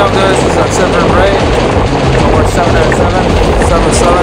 Hotel goes is at 7 rate, or 7 at 7, 7 7.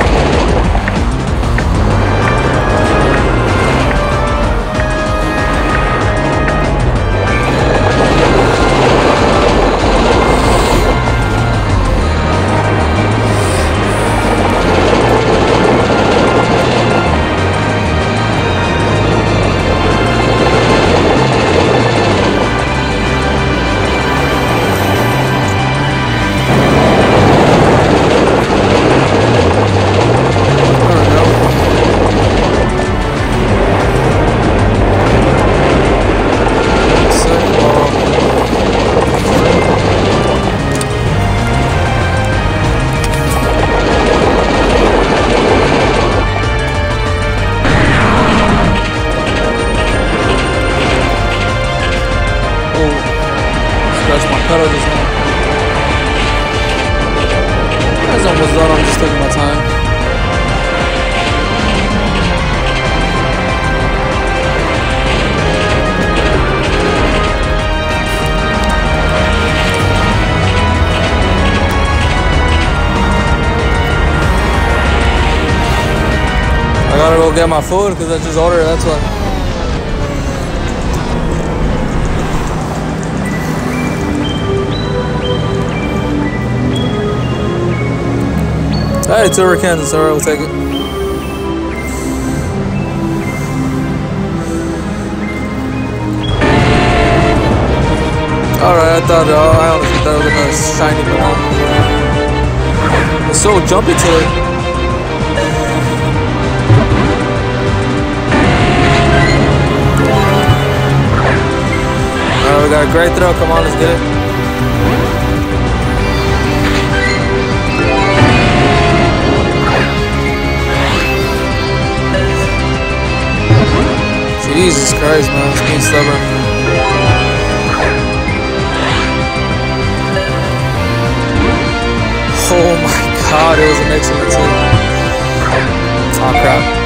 Get my food because I just ordered. That's why. Hey, two over Kansas. All right, we'll take it. Alright, I thought, oh, I honestly thought it was like a shiny banana. It's so jumpy. Alright, got a great throw. Come on, let's get it. Jesus Christ, man, it's being stubborn. Oh my god, it was an excellent team. Oh crap.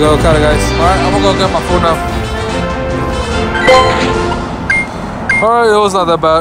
We go, cut it guys. Alright, I'm gonna go get my food now. Alright, it was not that bad.